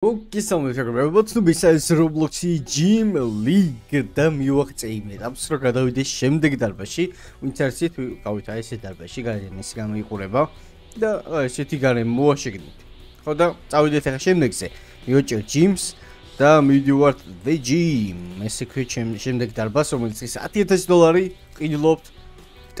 მოგესალმებით მეგობრებო, თუ მისაის Roblox-ი Gym League და მივაღწეიმე. ამას რო გადავიდე შემდეგ დარბაზში, ვინც არცით გავით აი ეს დარბაზში, გარენ ის გამოიყურება და ესეთი გარენ მოაშეგნით. ხო და წავიდეთ ახლა შემდეგზე. მივაჭერ Gyms და მივიდივართ The Gym. ესე ქვია შემდეგ დარბაზ, რომელიც ის 10000 დოლარი ყიდლობთ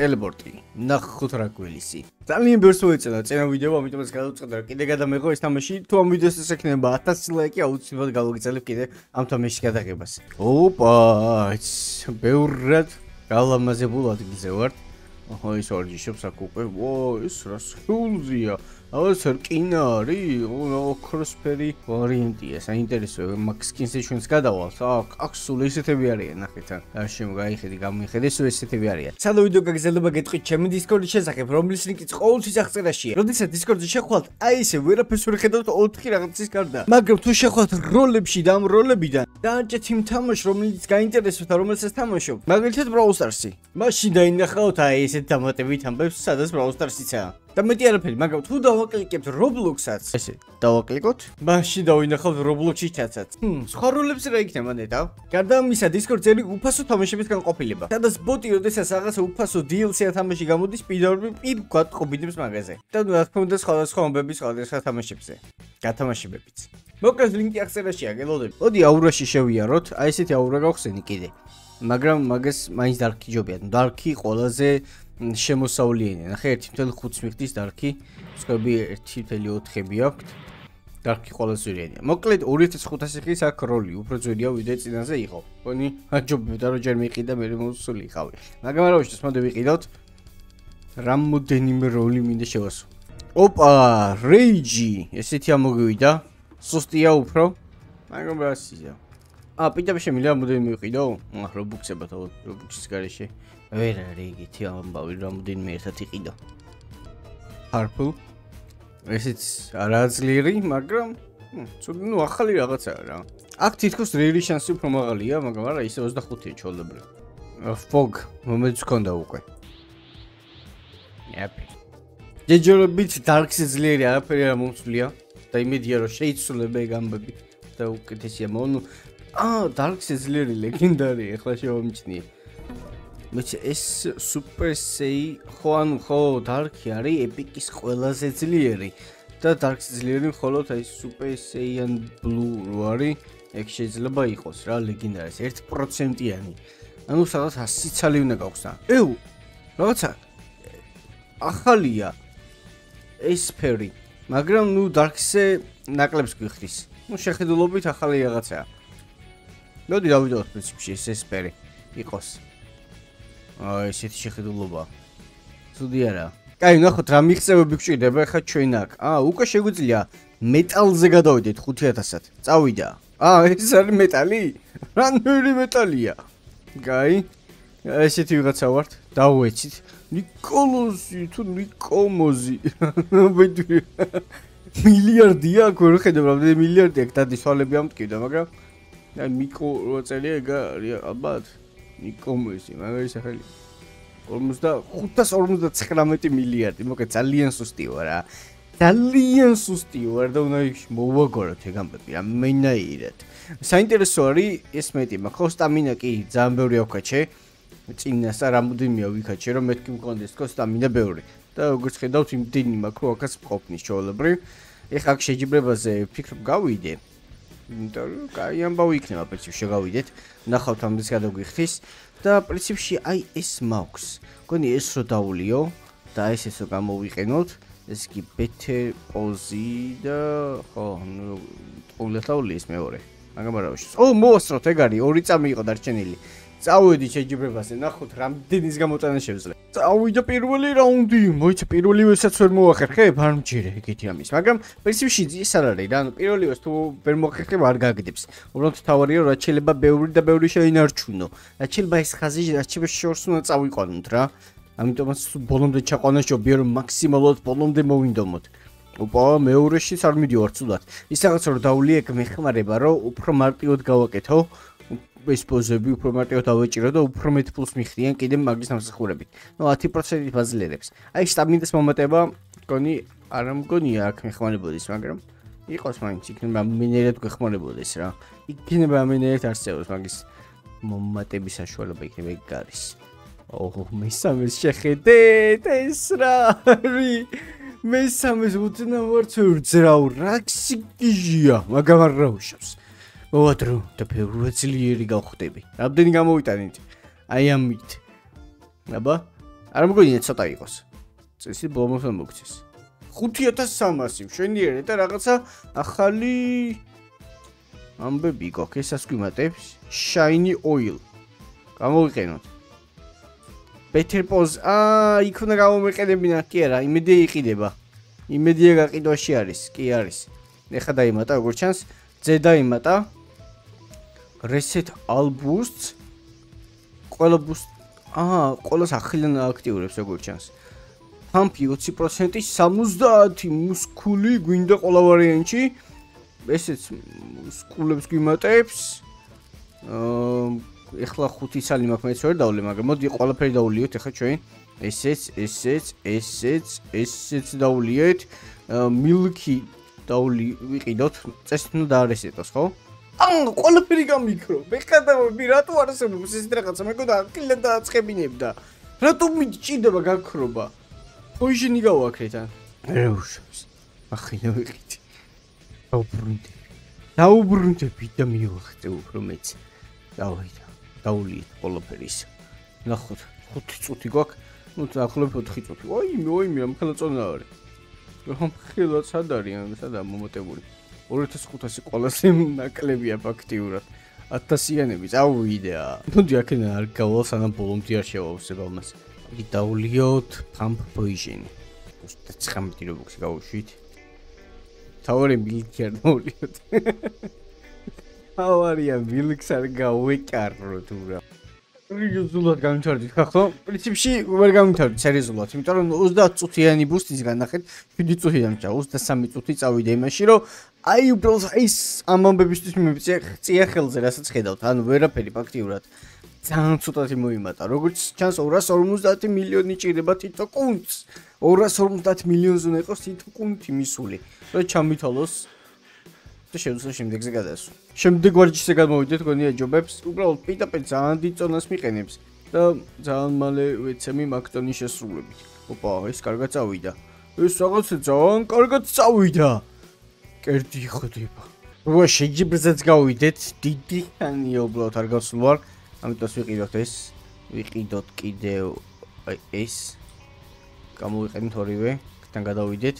ტელეპორტი. ნახოთ რა გველისი. ძალიან ბევრს მოეწენა წინა ვიდეო, ამიტომ ეს გადავწყვეტე რომ კიდე გადამეღო ეს თამაში. თუ ამ ვიდეოს ეს ექნება 1000 ლაიკი, აუცილებლად გავაგზავნებ კიდე ამ თამაშის გადაღებას. ოპა, ბევრად გალამაზებულ ადგილზე ვარ. აჰა, ის ორჯიშობს აქ უკვე. ვა, ეს რა სულზია. აუც რკინა არის, ოქროსფერი ვარიანტია, საინტერესოა, მაგ სკინსზე ჩვენს გადავალთ. აქ აქ სულ ესეთები არიან, ნახეთ ან. შემო გაიხედი, გამიხედე, სულ ესეთები არიან. სადო ვიდეო გაგზელება გეტყვით ჩემი დისკორდის შესახებ, რომლის ლინკიც ყოველთვის აღწერაშია. როდესაც დისკორდზე შეხვალთ, აი ესე ვერაფერს ვერ ხედავთ 4 რაღაცის გარდა. მაგრამ თუ შეხვალთ როლებში და ამ როლებიდან, დაანჭეთ იმ თამაშს, რომელიც გაინტერესებთ და რომელსაც თამაშობ. მაგალითად Brawl Stars-ი. მაშინ დაინახავთ აი ესეთ დამატებით ამბებს, სადაც Brawl Stars-იცაა. და მეტი არაფერი, მაგრამ თუ დავაკლიკებთ Roblox-აც, ესე, დავაკლიკოთ, მაშინ დავინახავთ Roblox-ში ჩაცած. ჰმ, სხვა როლებს რა იქნება ნეტა? გარდა ამისა, Discord-ზე უფასო თამაშების განყოფილება. სადაც ბოტი, როდესაც რაღაცა უფასო DLC-ა თამაში გამოდის, პირდაპირ პირქვად ყობინებს მაგაზე. და რა თქმა უნდა, სხვადასხვა ამბები სხვადასხვა თამაშებზე. გათამაშებებიც. მოკლედ ლინკი აღწერაშია, გელოდები. მოდი აურაში შევიაროთ, აი ესეთი აურა გავხსენი კიდე. მაგრამ მაგას მაინც დარკი ჯობია. დარკი ყველაზე შემოსავლიანი. ნახე 1.5 მიხდის დარკი, სხვები 1.4-ები აქვთ. დარკი ყველაზე ძვირიანია. მოკლედ 2500 ხის აქ როლი, უფრო ძვირია ვიდე წინაზე იყო. ხონი, აჯობებდა რომ ჯერ მიყიდა მე მოსული ხავი. მაგრამ რა ვიცი, მოდი ვიყიდოთ. რამოდენიმე როლი მინდა შევასო. ოპა, რეიჯი, ესეთი ამოგვივიდა. სუსტია უფრო. მაგრამ რასია? ა, პიტაპი შემიძლია რამოდენიმე ვიყიდო? აა, რობუქსება თო, რობუქსის garaში. ვერ არის იგითი ამბავი რამოდენიმე ერთად იყიდო. Purple. ესეც არაძლიერი, მაგრამ ნუ ახალი რაღაცაა რა. აქ თითქოს რეირი შანსი უფრო მაღალია, მაგრამ არა ისე 25-ია ჩოლებრი. Fog მომეც კონდა უკვე. Yep. ჯეჯორობით Dark-ს ძლიერი არაფერი არ მომწვლია და იმედია რომ შეიცვლება ეგ ამბები და უკეთესია მონუ. აა, Dark-ს ძლიერი ლეგენდარი ახლა შევამჩნიე. მე ეს super say ხო ანუ ხო dark-ი არის epic-ის ყველაზე ძლიერი. და dark-ის ძლიერი მხოლოდ აი super saiyan blue რო არის ეგ შეიძლება იყოს რა ლეგენდარის 1%-იანი ანუ სადაც 100 ცალი უნდა გაქვს და ეუ რაღაცა ახალია ეს სფერი მაგრამ ნუ dark-ზე ნაკლებს გიხრის ნუ შეხედულობით ახალი რაღაცაა. მოდი დავიდოთ პრინციპში ეს სფერი იყოს. აი ესეთი შეხედულობა. ცუდი არა. კაი, ნახოთ რა მიღწევები გჭირდება ხა ჩვენ აქ. აა, უკვე შეგვიძლია მეტალზე გადავიდეთ 5000-ად. წავიდა. აა, ეს არის მეტალი? რანული მეტალია? კაი. ესეთი ვიღაცა ვართ. დაუეცით. ნიკოლოზი თუ ნიკომოზი. ვედი. მილიარდია ვერ ხედავ რამდენი მილიარდი აქ დადის თვალები ამტკივდა, მაგრამ აი მიკო რო წელია ეგ არის ალბათ. ნიკომესი, მაგარი სახელი. 559 მილიარდი, მოკე ძალიან სუსტი ვარ რა. ძალიან სუსტი ვარ და უნდა მოვაგოროთ ეგ ამბები, ამენაირად. საინტერესო არის ეს მეტი, მაგრამ სტამინა კი ძალიან ბევრი აქვს. წინასა რამოდენია ვიქაჩე რომ მეთქი მქონდეს თქო სტამინა ბევრი. და როგორც ხედავთ იმდენი მაქვს რომ აქაც ყოფნის ჩოლებრი. ეხლა აქ შეჯიბრებაზე ფიქრობ გავიდე. იმიტომ რომ კაი ამბავი იქნება პრინციპში შეგავიდეთ. ნახავთ ამდენს გადაგვიხთის და პრინციპში აი ეს მაქვს. გონი ეს რო დაულიო და ეს ესო გამოვიყენოთ. ეს კი better pose და ხო, ნუ ყოველდღე დაული ეს მეორე. მაგრამ არა ვიშ. ო მოასწროთ ეგ არის ორი წამი იყო დარჩენილი. წავედი შეჯიბრებაზე, ნახოთ რამდენის გამოტანა შევძლებ. წავიდა პირველი რაუნდი, მოიცა პირველი ვესაც ვერ მოახერხე, ფარმჯერე, ეგეთი ამის. მაგრამ პრინციპში ის არ არის, რა, პირველი ვეს თუ ვერ მოახერხე, არ გაგდებს. უბრალოდ თავარია, რა შეიძლება ბევრი და ბევრი შეინარჩუნო. რა შეიძლება ეს ხაზი, რა შეიძლება შორს უნდა წავიყვანოთ რა. ამიტომაც ბოლომდე ჩაყვანა ჯობია, რომ მაქსიმალურად ბოლომდე მოვინდომოთ. ოპა, მეორეშიც არ მიდივარ ცუდად. ის რაღაც რომ დაულიეკ მეხმარება, რომ უფრო მარტივად გავაკეთო. ეს პოზები უფრო მარტივად ავეჭირო და უფრო მეტ პლუს მიხდიან კიდე მაგის სამსახურებით. ნუ 10% ბაზილერებს. აი სტაბინდეს მომატება, გონი არ მგონია აქ მეხმარებოდის, მაგრამ იყოს მაინც იქნება მინერად გეხმარებოდეს რა. იქნება მინერად არსებობს მაგის მომატების საშუალება იქნება იქ გარის. ოჰ, მესამეს შეხედეთ ეს რა არის? მესამეს უცნაურც ვძრავ რა ქსიგიჟია, მაგრამ არ რაუშავს. მოვადრო და ფევრუა ძლიერი გავხდები. რამდენი გამოვიტანით? აი ამით. აბა, არ მოგონია ცოტა იყოს. წესი ბოლომდე მოგცეს. 5300 მშვენიერე და რაღაცა ახალი ამბები გოქ ესას გვიმატებს shiny oil გამოვიყენოთ better pose აა იქ უნდა გამომიყენებინა კი არა იმედი იყიდება იმედია გაყიდვაში არის კი არის ეხა დაიმატა როგორ ჩანს ძე დაიმატა reset all boosts ყველა boost აა ყველას ახალან აქტიურებს როგორ ჩანს. პამპი 20% 70 მუსკული გვინდა ყველა ვარიანტში. ესეც მუსკულებს გვიმატებს. აა ეხლა 5 სალი მაქვს მეც ვერ დავლე მაგრამ მოდი ყველაფერი დავულიოთ ეხლა ჩვენ. ესეც ესეც ესეც ესეც დავულიეთ მილკი დავლი ვიყიდოთ წესით უნდა დაარესეთოს ხო ან ყველაფერი გამიქრო. მე ხადავები რატო არსებობს? ეს რაღაცა მეგონა კილე დააწყებინებდა. რატო მიჭიდება გაქრობა? პოიზინი გავაკეთეთ ან რეუშს ახინა ვიყიდი დაუბრუნდი დაუბრუნდები და მივახტე უფრო მეც. დავაიდა დაულიეთ ყველაფერის ნახოთ 5 წუთი გვაქვს. ნუ დაახლოებით 4 წუთი. ვაიმე ვაიმე ამ ხელა წონა არის. რომ ხელა სად არის ან სადა მომოტებული 2500 ყველაზე ნაკლებია ფაქტიურად 1000-იანები წავიდე ნუ აქედან არ გავალ სანამ ბოლომდე არ შევავსებ ამას იგი დაულიოთ pump poison. უბრალოდ 19 რობოქსი გავუშვით. თავარი მილკი არ დაულიოთ. თავარია მილკს არ გავეკარო თუ რა. რიოზულად გამჩარდით ხა ხო? პრინციპში ვერ გამჩარდით სერიოზულად, იმიტომ რომ 30 წუთიანი ბუსტის განახეთ 7 წუთი დამჭა, 23 წუთი წავიდა იმაში, რომ აი უბრალოდ ის ამ ამბებისთვის მიმიწია წია ხელზე, რასაც ხედავთ. ანუ ვერაფერი ფაქტიურად ძალიან ცოტათი მოიმატა. როგორც ჩანს 250 მილიონი ჭირდება თითო კუნთს. 250 მილიონზე უნდა იყოს თითო კუნთი მისული. რომ ჩამითვალოს და შეუძლია შემდეგზე გადასულ. შემდეგ ვარჯიშზე გადმოვიდეთ გონია ჯობებს. უბრალოდ პიტაპენ ძალიან დიდ წონას მიყენებს და ძალიან მალე ვეცემი მაქტონის შესრულებით. ოპა, ეს კარგად წავიდა. ეს რაღაც ძალიან კარგად წავიდა. კერდი ხდება. რო შეიძლება გავიდეთ. დიდი ხანი უბრალოდ არ გასულ ვარ. ამიტომ ვიყიდოთ ეს. ვიყიდოთ კიდევ ეს. გამოვიყენოთ ორივე. თან გადავიდეთ.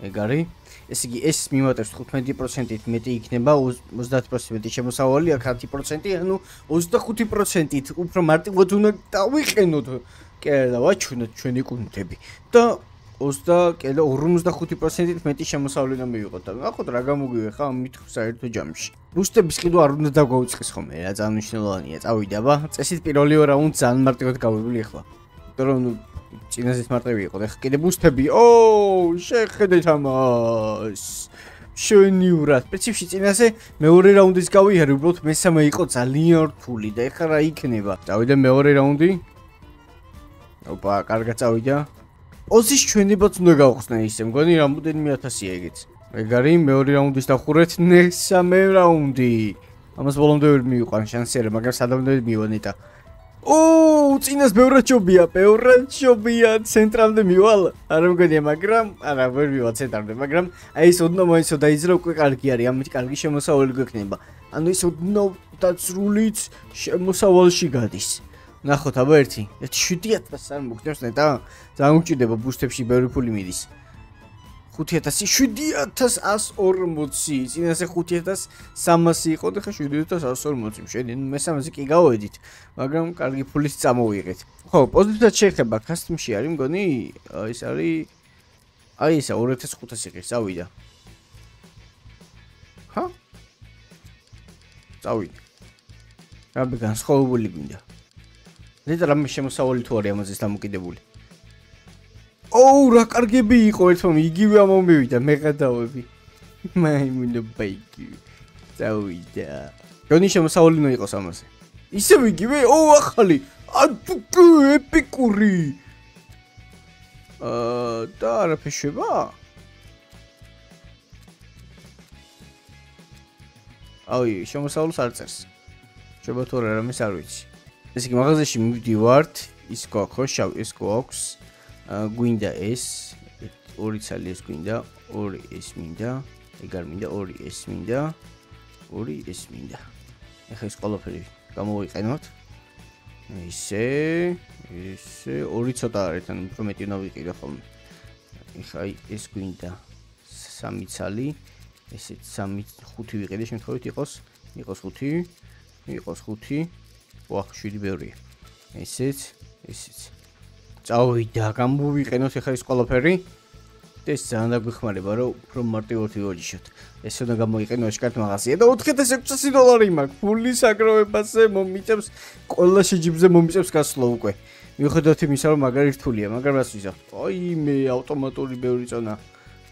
ეგ არის. ეს იგი ეს მიმატებს 15%-ით მეტი იქნება 30%-ით შემოსავალი აქ 10% ანუ 25%-ით უფრო მარტივად უნდა დავიყენოთ. კი და ვაჩვენოთ ჩვენი კუნთები და 20 კიდე 55%-ით მეტი შემოსავლენა მივიღოთ და ნახოთ რა გამოგვივე ხა ამით საერთო ჯამში. ბუსტების ყიდვა არ უნდა დაგვაუწყის ხოლმე, რა ძალიან მნიშვნელოვანია. წავიდა ბა. წესით პირველი რაუნდი ძალიან მარტივად გავივლი ახლა. იმიტომ რომ წინასეთ მარტივი იყო. ახლა კიდე ბუსტები. ოუ, შეხედეთ ამას. შენიურად. პრინციპში წინასე მეორე რაუნდის გავიარე, უბრალოდ მესამე იყო ძალიან რთული და ახლა რა იქნება? წავიდა მეორე რაუნდი. ოპა, კარგად წავიდა. 20-ის ჩვენებაც უნდა გავხსნა ისე, მგონი რამოდენიმე ათასია ეგეც. ეგარი მეორე რაუნდის დავხურეთ, მესამე რაუნდი. ამას ბოლომდე ვერ მივიყვან შანსი არა, მაგრამ სადამდე მივანიტა. ოუ, წინას ბევრად ჩობია, ბევრად ჩობია, ცენტრამდე მივალ. არ მგონია, მაგრამ არა, ვერ მივალ ცენტრამდე, მაგრამ აი ეს ოდნავ მაინც დაიძრა უკვე კარგი არის, ამით კარგი შემოსავალი გვექნება. ანუ ეს ოდნავ დაცრულიც შემოსავალში გადის. ნახოთ აბა ერთი. 7000 არ მოგდებს ნეტა. ძალიან უჭირდება ბუსტებში ბევრი ფული მიდის. 5000 7140 წინასე 5300 იყო და ხა 7140 შენ მესამეზე კი გავედით მაგრამ კარგი ფულის წამოვიღეთ. ხო პოზიტიურად შეიძლება კასტომში არის მგონი ეს არის აი ესა 2500 იყის წავიდა. ჰა? წავიდა. რაბი განსხვავებული გვინდა ზედა რამე შემოსავალი თუ არის ამაზე დამოკიდებული. ოუ, რა კარგები იყო ერთმა იგივე ამომივიდა მეღადავები. მაიმუნო ბაიკი. წავიდა. გონი შემოსავალი ნო იყოს ამაზე. ისე იგივე? ოუ, ახალი. ატუკი ეპიკური. აა, და რა ფეშება? აი, შემოსავლს არ წერს. შეიძლება თუ რა რამეს არ ვიცი. ესე იგი, მაღაზიაში მივდივართ, ის გვაქვს, ხო, შავ, ეს გვაქვს. გვინდა ეს, ორი ცალი ეს გვინდა, ორი ეს მინდა, ეგ არ მინდა, ორი ეს მინდა, ორი ეს მინდა. ეხა ეს ყველაფერი გამოვიყენოთ. ისე, ისე, ორი ცოტა არის, ანუ უფრო მეტი უნდა ვიყიდე ხოლმე. ეხა ეს გვინდა სამი ცალი, ესეც სამი ხუთი ვიყიდე შემთხვევით იყოს, იყოს ხუთი, იყოს ხუთი. ვახ, შვიდი ბევრია. ესეც, ესეც. წავიდა, გამოვიყენოთ ეხა ეს ყველაფერი. ეს ძალიან დაგვიხმარება, რომ უფრო მარტივად ვიოჯიშოთ. ეს უნდა გამოიყენო შეკართ მაღაზია და 4600 დოლარი მაქვს. ფული საგროვებაზე მომიწევს, ყველა შეჯიბზე მომიწევს გასვლა უკვე. მიუხედავად იმისა, რომ მაგარი რთულია, მაგრამ რას ვიზახ? აი მე ავტომატური ბევრი წონა.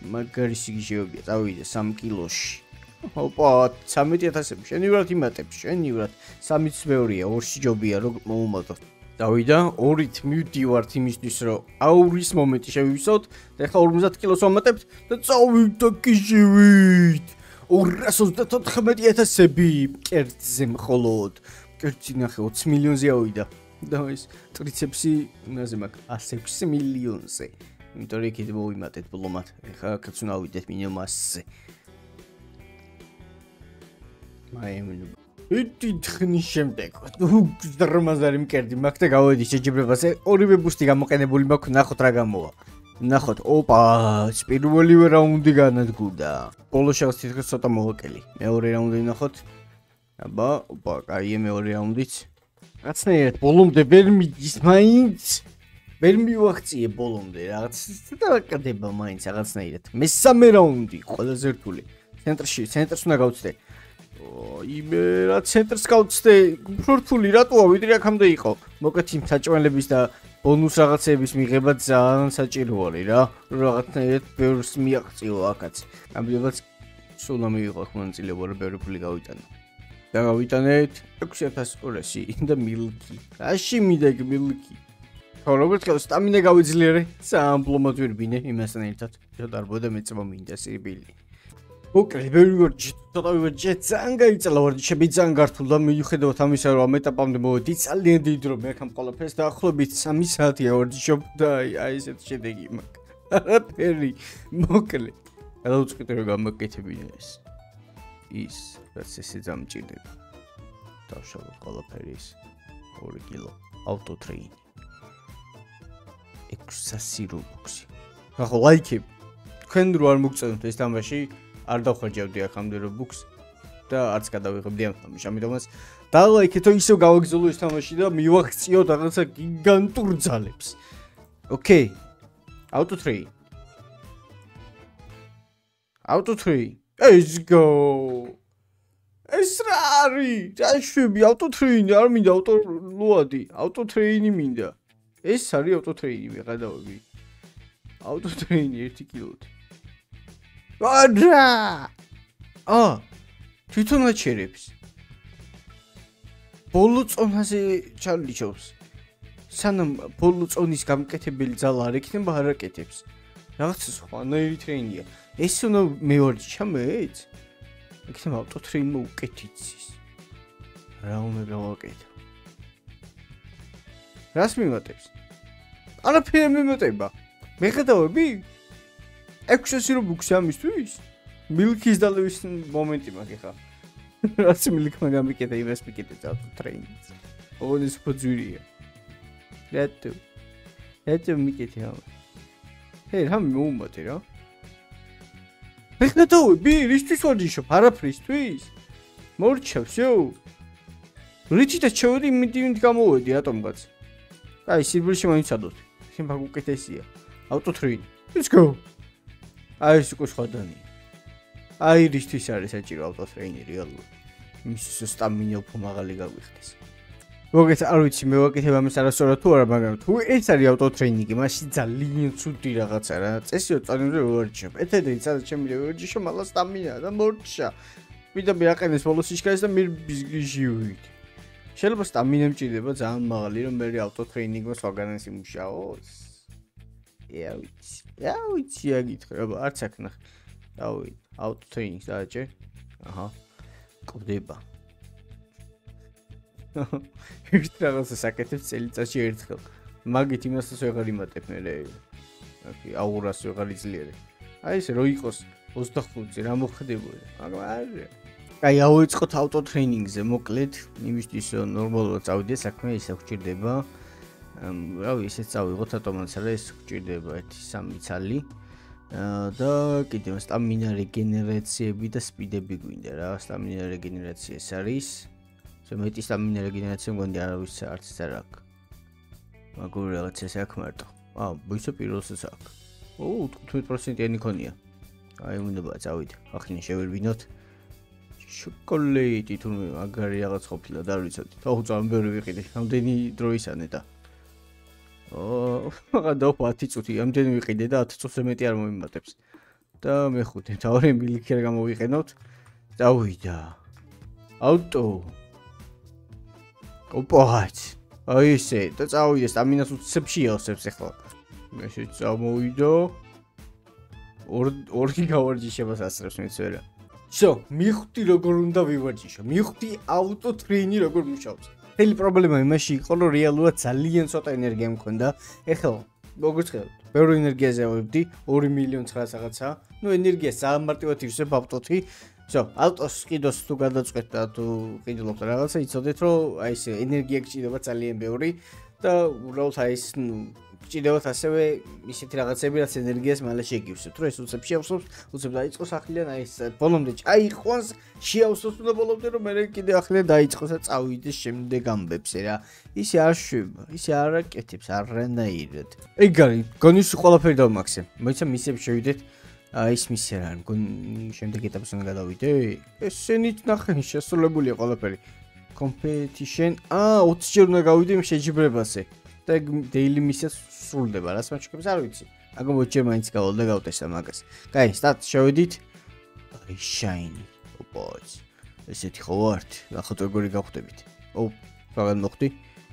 მაგარი სიგიჟეობია, წავიდე 3 კილოში. ოპა, 13000-ები. შენი ვარ იმატებ, შენი ვარ. 3-იც მეორია, ორში ჯობია, რომ მოუმატო. დავიდა, ორით მივდივართ იმისთვის, რომ აურის მომენტი შევივისოთ და ახლა 50 კილოს ვამატებთ და წავიდა კიჟივით. 224000-ები კერძზე მხოლოდ. კერძი ნახე 20 მილიონზე ავიდა. და ეს ტრიცეპსი ნაზე მაგ 106 მილიონზე. იმიტომ რომ კიდე მოვიმატეთ ბლომად. ახლა კაც უნდა ავიდეთ მინიმუმ 100-ზე. მაიმუნ იტი თხნის შემდეგ დრომაზარი მკერდი მაგ და გავედი შეჯიბრებაზე ორივე ბუსტი გამოყენებული მაქვს ნახოთ რა გამოვა. ნახოთ ოპა პირველივე რაუნდი განადგურდა. ბოლო შანსი თითქოს ცოტა მოვაკელი მეორე რაუნდი ნახოთ აბა ოპა კაი მეორე რაუნდიც რაცნაირად ბოლომდე ვერ მიდის მაინც. ვერ მივახციე ბოლომდე რაღაც ცოტა ვაკდება მაინც რაღაცნაირად. მესამე რაუნდი ყველაზე რთული. ცენტრში ცენტრს უნდა გავწდე იმე რა ცენტრს გავწდე? უფრო რთული რატოა ვიდრე აქამდე იყო. მოკეთ იმ საჭმელების და ბონუს რაღაცების მიღება ძალიან საჭირო არის რა. რაღაცნაირად ბევრს მიაღწიო აქაც. ამბობაც სულ ამ მიიღო რომ ბევრი ფული გავიტანე. და გავიტანეთ 6200 და მილკი. რაში მიდაგ მილკი. ხო როგორც ყავს სტამინა გავიძლიერე. ძალიან ბლომად ვირბინე იმასთან ერთად. შედარბოდა მეწმო მინდა სიბილი მოკლედ ვერ ვიგორჯი ცოტა ვიგორჯი ძალიან გაიწელა ვარჯიშები ძალიან გართულდა მიუხედავად ამისა რომ ამ ეტაპამდე მოვედი ძალიან დიდ დრო მე ახამ ყველაფერს დაახლოებით 3 საათია ვარჯიშობ და აი ესეთ შედეგი მაქვს არაფერი მოკლედ გადავწყვიტე რომ გამოკეთებინა ეს. ის რაც ესე დამჭირდება. დავშალოთ ყველაფერი ის 2 კილო ავტო ტრეინი. 600 რუბლი ახლა ლაიქი თქვენ რო არ მოგწონთ ეს თამაში არ დავხარჯავდი ახამდე რობუქს და არც გადავიღებდი ამ თამაშს. ამიტომაც დალაიქეთო ისევ გავაგზავნო ეს თამაში და მივახციო რაღაცა გიგანტურ ძალებს. ოკეი. auto 3. auto 3. Let's go. ეს რა არის? დაშვები auto 3-ი, არ მინდა auto ლუადი, auto 3-ი მინდა. ეს არის auto 3-ი, ვიღადავები. auto 3-ი 1 კილოთი. ვადა! ა თვითონ აჩერებს. ბოლო წონაზე ჩარლიჩობს. სანამ ბოლო წონის გამკეთებელი ძალა არ ექნება, არ აკეთებს. რაღაც სხვანაირი ტრეინია. ეს უნდა მევარჯი ჩამეც? ექნება ავტო ტრეინი უკეთიცის. რა უნდა გავაკეთო? რას მიმატებს? არაფერი მიმატება. მეხედავები? 600 რუბლი ამისთვის? მილკის დალევის მომენტი მაქვს ხა. რაც მილკმა გამიკეთე იმას მიკეთე წავთ ტრეინინგს. ონის ფუძვირია. რატო? რატო მიკეთე ამ? ჰე, რა მომმოთე რა? მეხნათო, ბი, რისთვის ვარჯიშობ? არაფრისთვის? მორჩევსო? რიჩი და ჩევდი მიდი გამოვედი ატომგაც. აი, სიბილში მოიცადოთ. შენ ფაგ უკეთესია. ავტო ტრეინინგი. Let's go. აი ეს უკვე სხვა დონია. აი რისთვის არის საჭირო ავტოტრეინი რეალურად. იმის სტამინა უფრო მაღალი გაგვიხდეს. მოგეც არ ვიცი მე ვაკეთებ ამას არასწორად თუ არა, მაგრამ თუ ეს არის ავტოტრეინინგი, მაშინ ძალიან ცუდი რაღაცა რა. წესიო წარიმზე ვარჯიშობ. ეთედე სადაც ჩემი ვარჯიშობ, მალა სტამინა და მორჩა. ვიდა მე აყენეს ბოლოს ისკაის და მე ბიზგიჟივით. შეიძლება სტამინა მჭირდება ძალიან მაღალი, რომ მე ავტოტრეინინგმა სხვაგანაც იმუშაოს. ია ვიცი. ია ვიცი აგითხრა, არც აქ ნახე. დავი, აუტოტრეინინგს დააჭერ. აჰა. ხვდება. ერთ რაღაცა საკეთებს წელიწადში ერთხელ. მაგით იმასაც ვეღარ იმატებ მე. აკი აურას ვეღარ იძლიერე. აი ესე რო იყოს 25-ზე რა მოხდებოდა? მაგრამ არა. აი აუიწყოთ ავტო ტრეინინგზე მოკლედ, იმისთვის რომ ნორმალურად წავიდე საქმე ისე გვჭირდება. რა ვიცი, ესე წავიღოთ ავტომატურად რა ეს გვჭირდება 1-3 ცალი. და კიდევ სტამინა რეგენერაციები და სპიდები გვინდა რა. სტამინა რეგენერაცია არის. მეტი სტამინა რეგენერაცია მგონი არავის არც არ აქვს. მაგურ რაღაც ეს აქვს მარტო. აა, ვისო პირველსაც აქვს. ოუ, 15%-იანი ქონია. აი, უნდა წავიდე. ახლა შევერბინოთ. შოკოლადი თუ მაგარი რაღაც ყოფილა და არ ვიცოდი. აუ, წამბერი ვიყიდე. ამდენი დროისანე და. მაგა დოფა 10 წუთი, ამდენი ვიყიდე და 10 წუთზე მეტი არ მომიმატებს. და მე ხუთი, თავი მილიქი რა გამოვიყენოთ. წავიდა. აუტო. ოპააც. აი ესე, და წავიდა სტამინას უცებში ავსებს ახლა. მე შეწამოვიდო. ორ ორი გავარჯიშებას ასრებს მეც ვერა. შო, მიხვდი როგორ უნდა ვივარჯიშო. მიხვდი აუტო ტრეინი როგორ მუშაობს. თელი პრობლემა იმაში იყო, რომ რეალურად ძალიან ცოტა ენერგია მქონდა. ეხლა როგორც ხედავთ, ბევრი ენერგიაზე ავებდი, 2 მილიონი 900 რაღაცა. ნუ ენერგია საამარტივად ივსებ ავტოთი. შო, ავტოს ყიდოს თუ გადაწყვეტ და თუ ყიდულობთ რაღაცა, იცოდეთ, რომ აი ეს ენერგია გჭირდება ძალიან ბევრი და უბრალოდ აი ეს ნუ გჭირდებათ ასევე ისეთი რაღაცები, რაც ენერგიას მალე შეგივსებთ. თუ ეს უცებ შეავსოს, უცებ დაიწყოს ახლიდან აი ეს ბოლომდე აიყვანს, შეავსოს უნდა ბოლომდე რომ მე კიდე ახლიდან დაიწყოს და წავიდეს შემდეგ ამბებზე რა. ისე არ შვება, ისე არ აკეთებს არანაირად. ეგ არის, გონის ყველაფერი დავმაქსე. მოიცა მისებს შევიდეთ. აი ის მისე რა, გონი შემდეგ ეტაპს უნდა გადავიდე. ესენით ნახე, შესრულებულია ყველაფერი. competition. აა 20 ჯერ უნდა გავიდე იმ შეჯიბრებაზე. და daily mission სრულდება, რაც მაჩქებს არ ვიცი. აგო მოჭერ მაინც გავალდა გავტესა მაგას. კაი, სტარტ შევედით. აი shiny. ოპოც. ესეთი ხო ვართ? ახლა როგორი გავხდებით? ო, რაღაც მოხდი.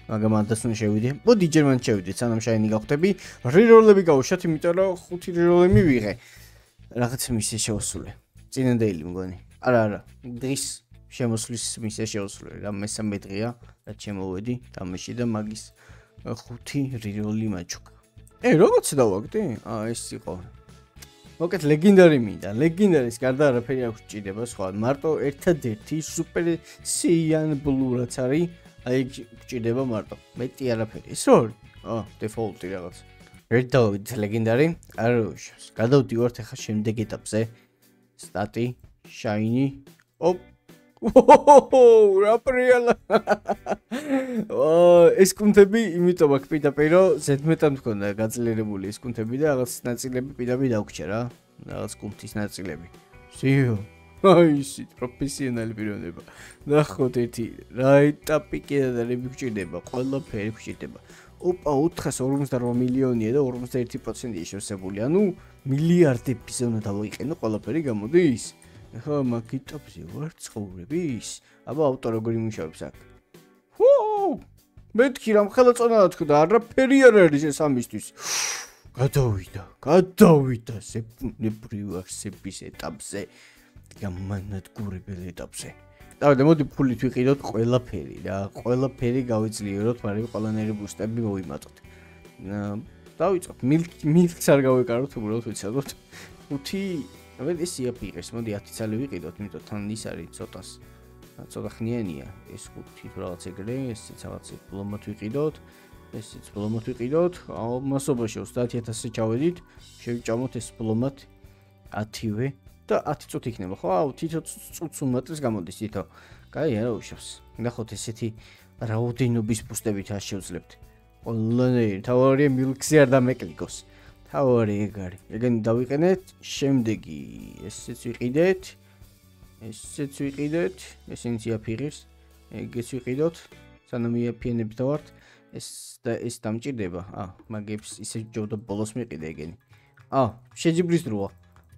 მაგრამ ამას უნდა შევიდე. მოდი ჯერ მან შევიდე, სანამ shiny გავხდები. რიროლები გავუშვათ, იმიტომ რომ ხუთი რიროლი მივიღე. რაღაც მისე შეუსულე. წინანდელი მგონი. არა, არა. დღის შემოსვლის მისე შეუსულე. რა მესამე დღეა, რაც შემოვედი თამაში და მაგის ხუთი რიროლი მაჩუკა. ე, როგორც დავაგდი? აა, ეს იყო. მოკეთ ლეგენდარი მინდა. ლეგენდარის გარდა არაფერი აქვს ჭირდება სხვა. მარტო ერთადერთი სუპერ სიან ბლუ რაც არის, აი ჭირდება მარტო. მეტი არაფერი. ეს რო? აა, დეფოლტი რაღაც. ერთდაობით ლეგენდარი. არ უშავს. გადავდივართ ახლა შემდეგ ეტაპზე. სტატი, შაინი. ოპ რა პრიალა. ეს კუნთები იმიტომ აქ პირდაპირ რომ ზედმეტად მქონდა გაძლიერებული ეს კუნთები და რაღაც ნაწილები პირდაპირ დაგვჭა რა. რაღაც კუნთის ნაწილები. სიო. აი, ის პროფესიონალი პიროვნება. ნახოთ ერთი რა ეტაპი კიდე გვჭირდება, ყველაფერი გვჭირდება. ოპა 458 მილიონია და 51%-ია შევსებული. ანუ მილიარდების ზონა დავიყენო ყველაფერი გამოდის. ხო, მაგიტოპზე ვარ ცხოვრების. აბა ავტო როგორი მუშაობს აქ? ჰუ! მეთქი რამ ხელაწონა თქვა და არაფერი არ არის ეს ამისთვის. გადავიდა, გადავიდა სეპნებრივ არსების ეტაპზე. გამანადგურებელ ეტაპზე. დავიდე, მოდი ფულით ვიყიდოთ ყველაფერი რა. ყველაფერი გავიძლიეროთ, მაგრამ ყველანაირი ბუსტები მოვიმატოთ. დავიწყოთ. მილკს არ გავეკაროთ, უბრალოდ ვიცადოთ. 5 აბა ეს იაფიღეს, მოდი 10 ცალი ვიყიდოთ, იმიტომ თან ის არის ცოტას. ცოტა ხნიანია ეს ხუთი რაღაც ეგრე, ესეც რაღაც ბლომოთ ვიყიდოთ. ესეც ბლომოთ ვიყიდოთ. მასობაში 30000-ზე ჩავედით, შევჭამოთ ეს ბლომად 10-ვე და 10 წუთი იქნება, ხო? აუ, თითო წუთს უმატებს გამოდის თითო. კაი, არა უშავს. ნახოთ ესეთი რაოდენობის ბუსტებით არ შევძლებთ. ყველანაირი თავარია მილკზე არ დამეკლიკოს. თავარი ეგ არის. ეგენი დავიყენეთ, შემდეგი ესეც ვიყიდეთ. ესეც ვიყიდეთ, ესენიც იაფიღებს. ეგეც ვიყიდოთ. სანამ იაფიანებს დავართ, ეს და ეს დამჭირდება. აა, მაგებს ისე ჯობდა ბოლოს მიყიდე ეგენი. აა, შეჯიბრის დროა.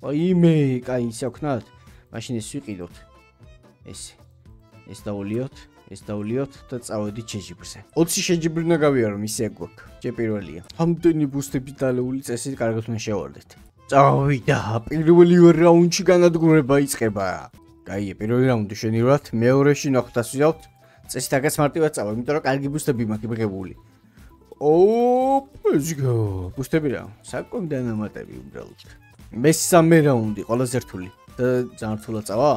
აი მე, კაი, ისე ვქნათ. მაშინ ეს ვიყიდოთ. ესე. ეს დავულიოთ. ეს დავლიოთ და წავედით შეჯიბრზე. 20 შეჯიბრი უნდა გავიარო ისე გვაქვს. ჯერ პირველია. ამდენი ბუსტები დალეული წესი კარგად უნდა შევარდეთ. წავიდა, პირველი რაუნდში განადგურება იწყება. კაია, პირველი რაუნდი შენირვათ, მეორეში ნახოთ ასვიავთ. წესი დაგაც მარტივად წავა, იმიტომ რომ კარგი ბუსტები მაქვს მიღებული. ოპ, let's go. ბუსტები რა? საკუთი დანამატები უბრალოდ. მესამე რაუნდი, ყველაზე რთული. და ძალიან რთულად წავა?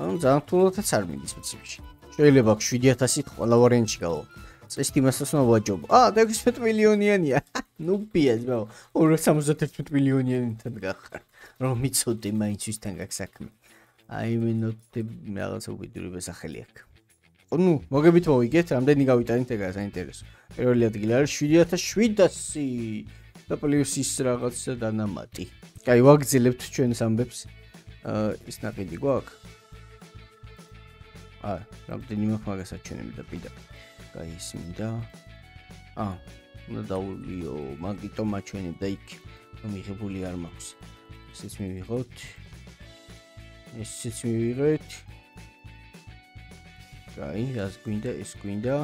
ანუ ძალიან რთულადაც არ მიდის პრინციპში. შეიძლება 7000-ით ყველა ვარიანტში გავა. წესი იმასაც მოვაჯობ. აა, და 6 მილიონიანია. ნუ პია ძმაო. 271 მილიონიანთან გახარ. რომ მიცოდე მაინც ვისთან გაქვს საქმე. აი მინუტე რაღაცა უბიდური ბესახელი აქვს. ნუ მოგებით მოვიგეთ, რამდენი გავიტანით ეგა საინტერესო. პირველი ადგილი არის 7700 და პლუს ის რაღაცა დანამატი. კაი, ვაგზელებთ ჩვენს ამბებს. აა ის ნაკიდი გვაქვს? აა, რამდენი მაქვს მაგასაც ჩვენები და პიდა. კაი, ის მინდა. აა, უნდა დაულიო, მაგიტო მაჩვენებ და იქ მიღებული არ მაქვს. ესეც მივიღოთ. ესეც მივიღეთ. კაი, რას გვინდა? ეს გვინდა.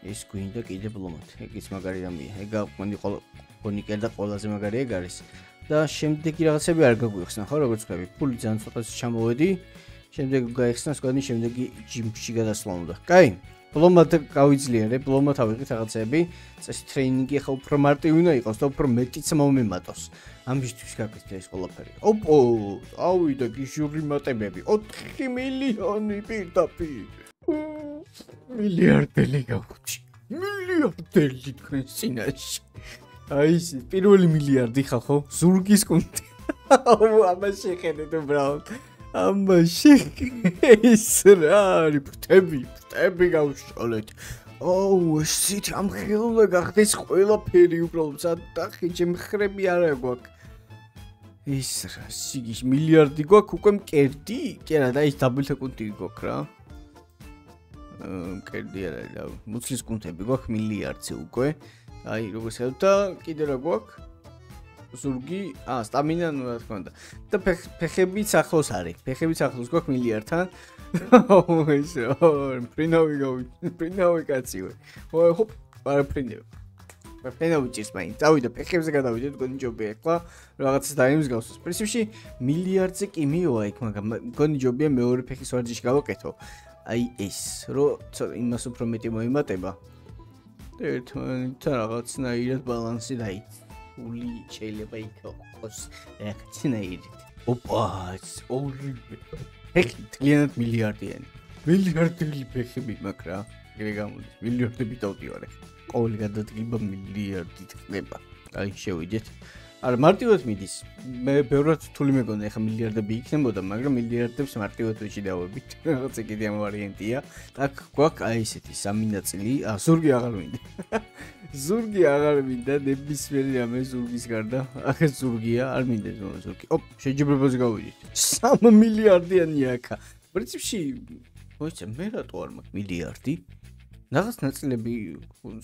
ეს გვინდა კიდე ბლომად. ეგიც მაგარი რამეა. ეგ გონი ყო გონი კიდე ყველაზე მაგარი ეგ არის. და შემდეგი რაღაცები არ გაგვიხსნა, ხო, როგორც ხვდები, ფული ძალიან ცოტას ჩამოვედი. შემდეგ გაიხსნა სკოდი, შემდეგი ჯიმში გადასვლა უნდა. კაი. ბლომად გავიძლიერე, ბლომად ავიღეთ რაღაცები. წესი ტრეინინგი ახლა უფრო მარტივი უნდა იყოს და უფრო მეტიც მომემატოს. ამისთვის გაკეთე ეს ყველაფერი. ოპო, ავიდა გიჟური მატებები. 4 მილიონი პირდაპირ. მილიარდელი გავხდი. მილიარდელი თქვენ წინაშე. აი ეს პირველი მილიარდი ხა ხო? ზურგის კუნთი. აუ, ამაში ხედეთ უბრალოდ. ამაში ის რა არის ფრთები, ფრთები გავშოლეთ. ოუ, სიტ ამ ხელა გახდეს ყველაფერი უბრალოდ სადახი ჩემხრები არა გვაქვს. ის რა, სიგის მილიარდი გვაქვს უკვე მკერდი? კი არა, და ის დაბლ საკუნთი გვაქვს რა. მკერდი არა, და მუცლის კუნთები გვაქვს მილიარდზე უკვე. აი, როგორ შეხვდა, კიდე რა გვაქვს? ზურგი, აა, სტამინა, ну, რა თქმა უნდა. და ფეხებიც ახლოს არის. ფეხებიც ახლოს გვაქვს მილიარდთან. რა, პრინავი გავი, პრინავი კაციო. ოი, ჰოპ, არა პრინავი. პრინავი ჭირს მაინც. წავიდე ფეხებზე გადავიდე, თქვენი ჯობია ახლა. რაღაცა დაიმს გავსოს. პრინციპში მილიარდზე კი მიოა იქ, მაგრამ თქვენი ჯობია მეორე ფეხის ვარჯიში გავაკეთო. აი ეს, რომ იმას უფრო მეტი მოიმატება. ერთმანეთთან რაღაცნაირად ბალანსი დაიც. ფული შეიძლება იყოს რაღაცნაირად. ოპა, ორი ფეხი თლიანად მილიარდიანი. მილიარდელი ფეხები რა. ეგრე გამოდის. მილიარდები დავდივარ. ყოველი გადადგება მილიარდით ხდება. აი შევიდეთ. არა მარტივად მიდის. მე ბევრად თული მეგონა ეხა მილიარდები იქნებოდა, მაგრამ მილიარდებს მარტივად ვეჭიდავებით. რაღაცა კიდე ამ ვარიანტია. так გვაქვს აი ესეთი სამი ნაწილი. ა ზურგი აღარ მინდა. ზურგი აღარ მინდა, ნებისმიერი რამე ზურგის გარდა. ახ ეს ზურგია, არ მინდა ზურგი. ოპ, შეჯიბრებაზე გავიდით. 3 მილიარდიანია აქ. პრინციპში მოიცა მე რატო არ მაქვს მილიარდი? რაღაც ნაწილები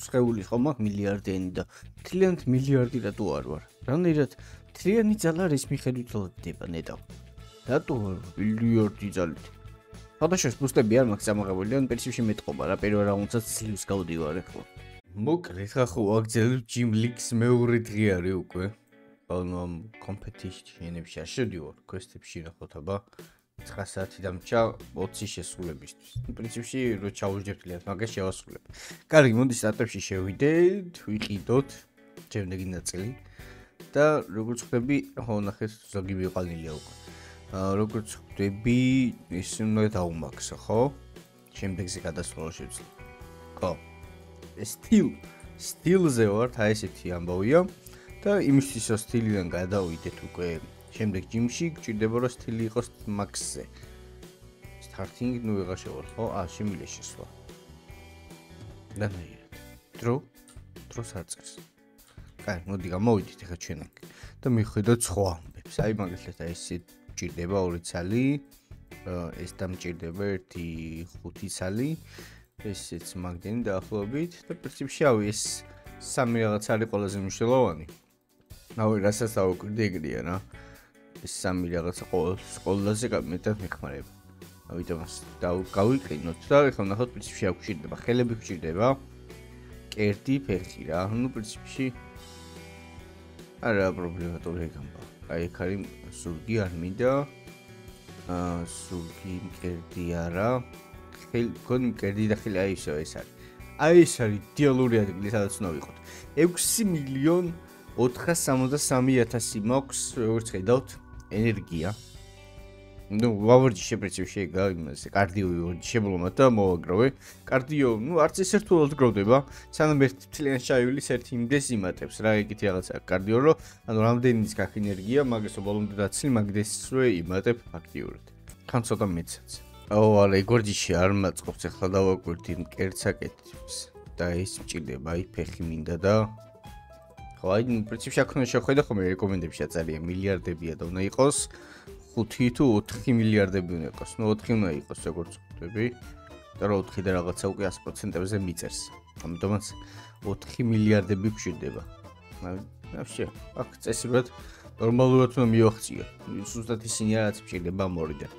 შეეული ხომ აქვს მილიარდიანი და თლიანად მილიარდი რატო არ ვარ? რანაირად თლიანი ძალა რის მიხედვით ვლდება ნეტავ? რატო მილიარდი ძალით? ფოტოშოპს ბუსტები არ მაქვს ამაღებული, ან პრინციპში მეტყობა რა პირველ რაუნდსაც ძლივს გავდივარ ახლა. მოკლედ ხა ხო აგძელებ ჯიმ ლიქს მეორე დღე არის უკვე. ანუ ამ კომპეტიციებში არ შევდივარ, კვესტებში ნახოთ აბა. 9 საათი დამჭა 20 შესრულებისთვის. პრინციპში რო ჩაუჯდებთ ლიად, მაგას შევასრულებ. კარგი, მოდი სტატებში შევიდეთ, ვიყიდოთ ჩემდეგი ნაწილი. და როგორც ხვდები, ხო ნახეთ ზოგი ვიყალილია უკვე. აა როგორც ხვდები, ის უნდა დაუმაქსო, ხო? შემდეგზე გადასვლა შეძლო. ხო. სტილ სტილზე ვარ, აი ესეთი ამბავია. და იმისთვის რომ სტილიდან გადავიდეთ უკვე შემდეგ ჯიმში გჭირდება რომ სტილი იყოს მაქსზე. სტარტინგი ნუ ვიღა შევარ ხო? აა შემილე შესვლა. და ნაი. დრო დროს აწეს. კაი, მოდი გამოვიდით ახლა ჩვენ აქ. და მიხედოთ სხვა ამბებს. აი მაგალითად აი ეს გჭირდება ორი ცალი. ეს დამჭირდება 1 5 ცალი. ესეც მაგდენი დაახლოებით და პრინციპში ავი ეს სამი რაღაც არის ყველაზე მნიშვნელოვანი. ავი რასაც აუკვირდი ეგრეა რა. ეს სამი რაღაცა ყველაზე მეტად მეხმარება. ამიტომ და გავიყინოთ და ეხლა ნახოთ პრინციპში აქ გვჭირდება ხელები გვჭირდება. კერტი ფეხი რა. ну პრინციპში არა პრობლემატური გამბა. აი ეგ არის სულგი არ მინდა. აა სულგი მკერდი არა. ხელი გონი მკერდი და ხელი აი ისო ეს არის. აი ეს არის იდეალური ადგილი სადაც უნდა ვიყოთ. 6 მილიონ 463000 მაქვს როგორც ხედავთ ენერგია. ну ვავარჯიშე პრინციპში ეგა იმას კარდიო ვარჯიშებლობა და მოვაგროვე კარდიო ну არც ეს ერთულად გროვდება სანამ ერთ თლიან შაივილის ერთი იმდეს იმატებს რა ეგეთი რაღაცა კარდიო რო ანუ რამდენიც გაქვს ენერგია მაგასო ბოლომდე დაცლი მაგდესვე იმატებ აქტიურად ხან ცოტა მეცაც აუ არა ეგორჯიში არ მაწყობს ახლა დავაკვირდი მკერცაკეთებს და ის მჭირდება აი ფეხი მინდა და ხო აი პრინციპში აქ უნდა შეხვედე ხოლმე რეკომენდებში აწარია მილიარდებია და უნდა იყოს 5 თუ 4 მილიარდები უნდა იყოს. ნუ 4 უნდა იყოს როგორც ხვდები. და რა 4 და რაღაცა უკვე 100%-ზე მიწერს. ამიტომაც 4 მილიარდები გვჭირდება. ნახე, აქ წესიბრად ნორმალურად უნდა მივახციო. ზუსტად ისინი რაც გვჭირდება მორიდან.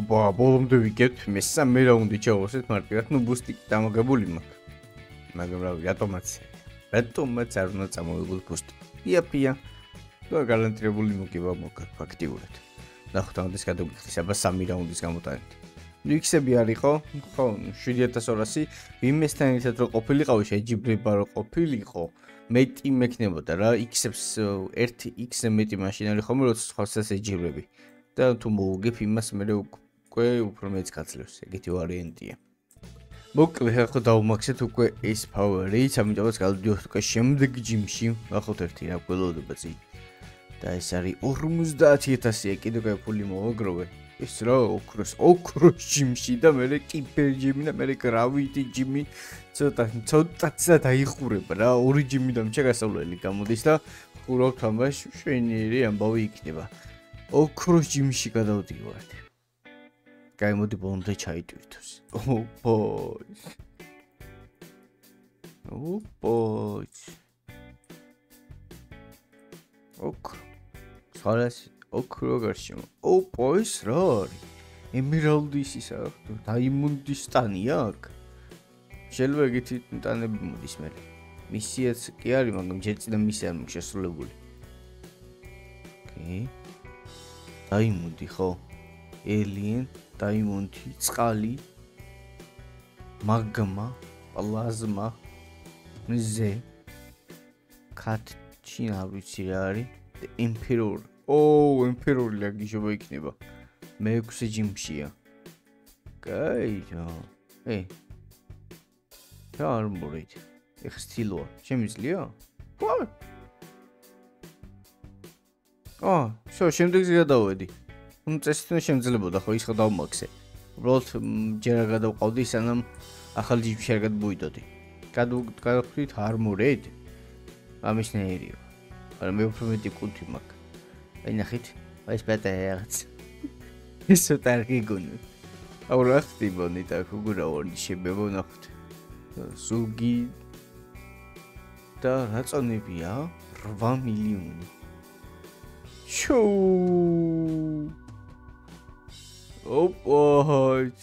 ოპა, ბოლომდე ვიგებთ მესამე რაუნდი ჩავოსეთ მარტივად, ნუ ბუსტი დამაგებული მაქვს. მაგრამ რა, რატომაც? რატომაც არ უნდა წამოვიღოთ ბუსტი? პია პია. და გარანტირებული მოგება მოგა ფაქტიურად. ნახოთ ამდის გადაგიხდის აბა 3 რაუნდის გამოტანით. ნიქსები არისო? ხო, 7200 ვიმესთან ერთად რო ყოფილიყავი შეჯიბრება რო ყოფილიყო, მეტი მექნებოდა რა, X-ებს 1X-ზე მეტი მაშინ არის ხომ როცა სხვასაც ეჯიბრები. და თუ მოუგებ იმას მე უკვე უფრო მეც გაძლევს, ეგეთი ვარიანტია. მოკლე ახლა დავუმაქსეთ უკვე ეს power-ი, ამიტომაც გავდივართ უკვე შემდეგ ჯიმში, ნახოთ ერთი რა გველოდება წინ. და ეს არის 50000 კიდე კაი ფული მოაგროვე. ის რა ოქროს ოქროს ჯიმში და მე კიპერ ჯიმი და მე გრავიტი ჯიმი. ცოტა ცოტა დაიხურება რა ორი ჯიმი და მჩაგასავლელი გამოდის და ხურავთ ამას შვენიერი ამბავი იქნება. ოქროს ჯიმში გადავდივართ. კაი მოდი ბონდე ჩაიტვირთოს. ო ბოი ო ბოი ოქრო ხალას ოქრო გარშემო. ოპო ის რა არის? ემერალდის ისა დაიმუნდის სტანი აქ. შეიძლება ეგეთი ტანები მოდის მე. მისიაც კი არის, მაგრამ ჯერ წინა მისია არ მოგშესრულებული. ოკეი. დაიმუნდი ხო? ელიან, დაიმუნდი, წყალი. მაგმა, პლაზმა. მზე. კატ ჩინა ვიცი რა არის? იმპერორი. ოუ, იმპერიული ლაგიჟობა იქნება. მე-6 ჯიმშია. კაიო. ე. რა არ მორით? ეხ სტილოა. შემიძლია? ხო. აა, შო, შემდეგზე გადავედი. ნუ წესით შემძლებოდა ხო ის ხო დავმაქსე. უბრალოდ ჯერ არ გადავყავდი სანამ ახალი ჯიმში არ გადმოვიდოდი. გადავხვით არ მორით? ამის ნეირიო. არა მე უფრო მეტი კუთი მაქვს. აი ნახეთ აი სპეტე რაღაც ის თარგი გუნ აუ რა ხტიბონი და შებებო ნახეთ სუგი და რა წონებია 8 მილიონი შოუ ოპოიც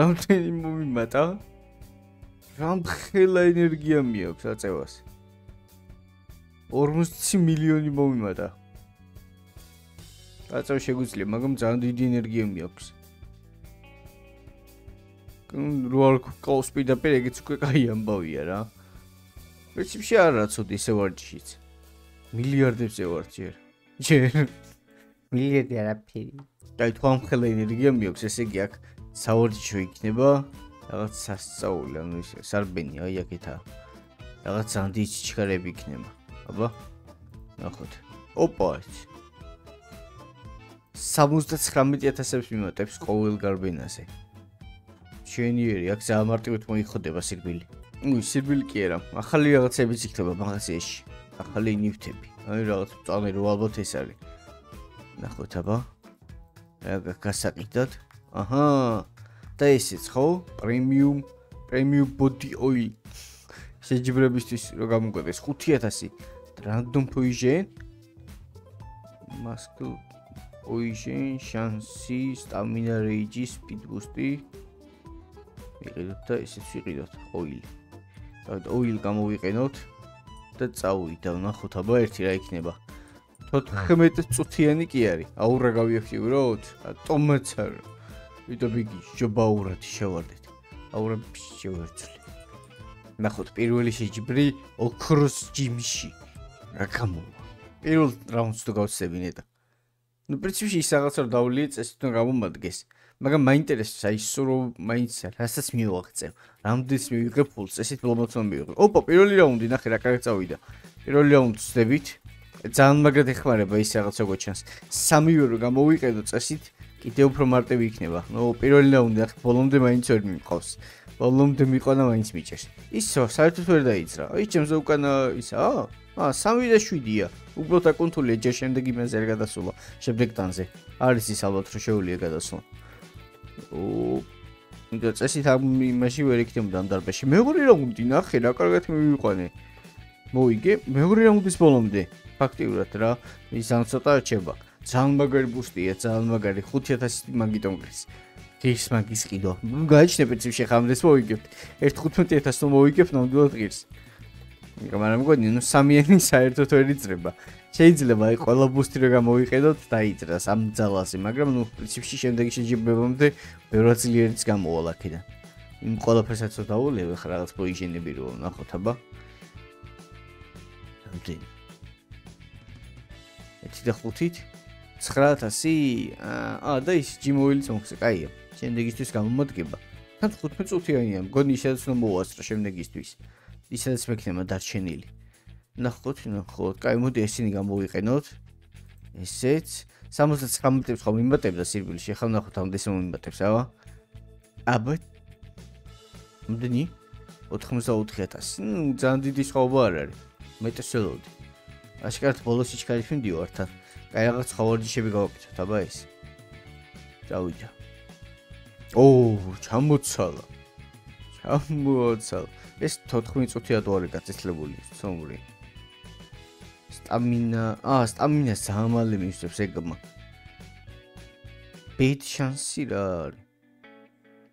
რამდენი მომიმატა? რამდენი ენერგია მიაქვს აწევას? 40 მილიონი მომიმატა წაწევ შეგვიძლია, მაგრამ ძალიან დიდი ენერგია მიაქვს. როალ კლავს პირდაპირ ეგეც უკვე კაი ამბავია რა. პრინციპში არა ცოტი ისე ვარჯიშიც. მილიარდებზე ვარ ჯერ. ჯერ მილიარდი არაფერი. დაი თვამხელა ენერგია მიაქვს, ესე იგი აქ სავარჯიშო იქნება რაღაც სასწაული, ანუ ის სარბენი, აი აქეთა. რაღაც ანდიჩ ჩქარები იქნება. აბა. ნახოთ. ოპა. 79000-ს მიმატებს ყოველ გარბენაზე. შენიერი, აქ ზამარტივით მოიხდება სირბილი. ნუ სირბილი კი არა, ახალი რაღაცებიც იქნება მაღაზიაში. ახალი ნივთები. აი რაღაც წამე რო ალბათ ეს არის. ნახოთ აბა. რა გასაყიდოთ? აჰა. და ესეც ხო? პრემიუმ, პრემიუმ ბოდი ოილ. შეჯიბრებისთვის რო გამოგვედეს 5000 random poison mask poison chance stamina rage speed boost ვიყიდოთ და ისიც ვიყიდოთ oil. და oil გამოვიყენოთ და წავიდეთ და ნახოთ აბა ერთი რა იქნება. 14 წუთიანი კი არის. აუ რა გავიაქტიუროთ? ატომაც არა. ვიდო ბიგი ჯობაურად შევარდეთ. აუ რა შევარდეთ. ნახოთ პირველი შეჯიბრი ოქროს ჯიმში. რა გამოვა? პირველ რაუნდს თუ გავსებინე და. Ну პრინციპში ის რაღაცა რომ დავლიე წესით თუ გამომადგეს. მაგრამ მაინტერესებს აი სულ მაინც რასაც მივაღწევ. რამდენს მივიღებ ფულს წესით ბლომოცონ მივიღებ. ოპა პირველი რაუნდი ნახე რა კარგად წავიდა. პირველი რაუნდი ვწდებით. ძალიან მაგრად ეხმარება ის რაღაც როგორ ჩანს. სამივე რო გამოვიყედო წესით კიდე უფრო მარტივი იქნება. ნუ პირველი რაუნდი ახ ბოლომდე მაინც ვერ მიყვავს. ბოლომდე მიყვანა მაინც მიჭერს. ისო, საერთოდ ვერ დაიძრა. აი ჩემს უკან ისა? აა, 3 და 7-ია. უბრალოდ აკუნთულია ჯერ შემდეგ იმაზე არ გადასულა. შემდეგ ტანზე. არის ის ალბათ რომ შეუულია გადასულა. ო და წესით ამ იმაში ვერ იქნებოდა ამ დარბაში. მეორე რაუნდი ნახე რა კარგად მივიყვანე. მოიგე მეორე რაუნდის ბოლომდე. ფაქტიურად რა, ის ძალიან ცოტა რჩება. ძალიან მაგარი ბუსტია, ძალიან მაგარი 5000 მაგიტომ გრის. ის მაგის ყიდო. გაიჩნე პრინციპში ხამდეს მოიგებთ. 1.15000 თუ მოიგებთ, ნამდვილად ღირს. მაგრამ მგონი, ნუ სამიანი საერთოდ ვერ იწრება. შეიძლება აი ყველა ბუსტი რა გამოვიყედოთ და იძრას ამ ძალაზე, მაგრამ ნუ პრინციპში შემდეგი შეჯიბებამდე ბევრად ძლიერიც გამოვალ აქედან. იმ ყველაფერსაც დაულევ, ხა რაღაც პოიზინები რო ნახოთ, აბა. რამდენი? 1 და 5-ით 9000 აა და ის ჯიმოვილიც მოხსე, კაია. შემდეგისთვის გამომადგება. თან 15 წუთიანია, მგონი ისედაც უნდა მოუასწრო შემდეგისთვის. ისედაც მექნება დარჩენილი. ნახოთ, ნახოთ. კაი, მოდი ესენი გამოვიყენოთ. ესეც 79 მეტებს ხომ იმატებდა სირბილში. ახლა ნახოთ ამ დესემ იმატებს, აბა. აბა. მომდენი 84000. ნუ ძალიან დიდი სხვაობა არ არის. მეტეს ველოდი. აშკარად ბოლოს სიჩქარე ფინდი ვარ თან. კაი რაღაც ხოვარჯიშები გავაკეთოთ, აბა ეს. წავიდა. ოუ, ჩამოცალა. ჩამოცალა. ეს 14 წუთია თუ არის გაწესლებული, ცნობრი. სტამინა, აა, სტამინა სამალე მისწევს ეგმა. ბეთ შანსი რა არის?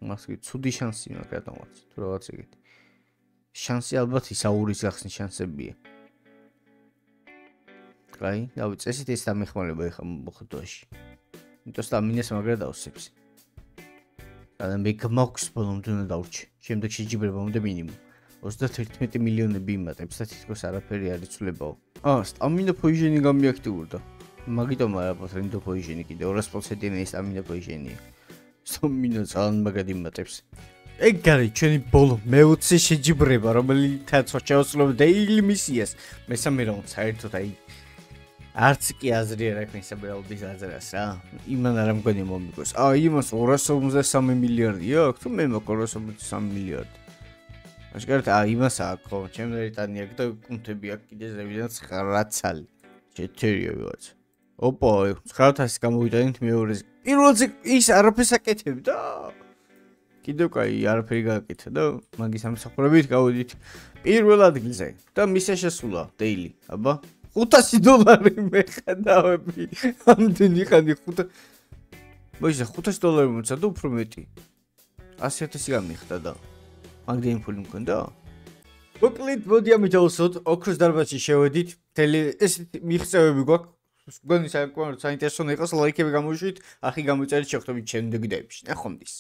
მასკი ცუდი შანსი მაგრამ რაღაც, თუ რაღაც ეგეთი. შანსი ალბათ ისაურის გახსნის შანსებია. კაი, დავი წესით ეს დამეხმარება ეხა მოხდოში. იმიტომ რომ მინეს მაგრა დავსებს. და მე გმოქს ბოლომდე უნდა დავრჩი. შემდეგ შეჯიბრება უნდა მინიმუმ 31 მილიონები იმატებს და თითქოს არაფერი არ იცვლებაო. აა, სტამინა პოიზენი გამიაქტიურდა. მაგიტომ არაფერს რენდო პოიზენი კიდე 200%-იანი სტამინა პოიზენია. სტამინა ძალიან მაგრად იმატებს. ეგ გარი ჩვენი ბოლო მე-20 შეჯიბრება, რომელითაც შეავსრულებ დეილი მისიას. მესამე რაუნდ საერთოდ აი არც კი აზრი არ აქვს საბეალდის აზრას რა. იმან არ მგონი მომიგოს. აა იმას 253 მილიარდი აქვს, თუ მე მოკოროს 253 მილიარდი. აღარ და იმას აქვს ხო, ჩემ ბრიტანია და კუნთები აქვს კიდე ზევიდან 9 ცალი. ჩეთერია ვიღაც. ოპო, 9000 გამოვიტანით მეორეს. პირველზე ის არაფერს აკეთებ და კიდევ კაი არაფერი გააკეთა და მაგის ამსახურებით გავედით პირველ ადგილზე და მისე შესულა დეილი, აბა 500 დოლარი მეხედავები. ამდენი ხანი 5 მოიცა 500 დოლარი მოცა და უფრო მეტი. 100000 გამიხდა და მაგდენი ფული მქონდა? მოკლედ მოდი ამიჯავსოთ ოქროს დარბაზში შევედით. თელი ეს მიღწევები გვაქვს. მგონი საერთოდ საინტერესო იყოს ლაიქები გამოიშვით, ახი გამოიწერეთ შეხვდებით შემდეგ ვიდეოებში. ნახონდის.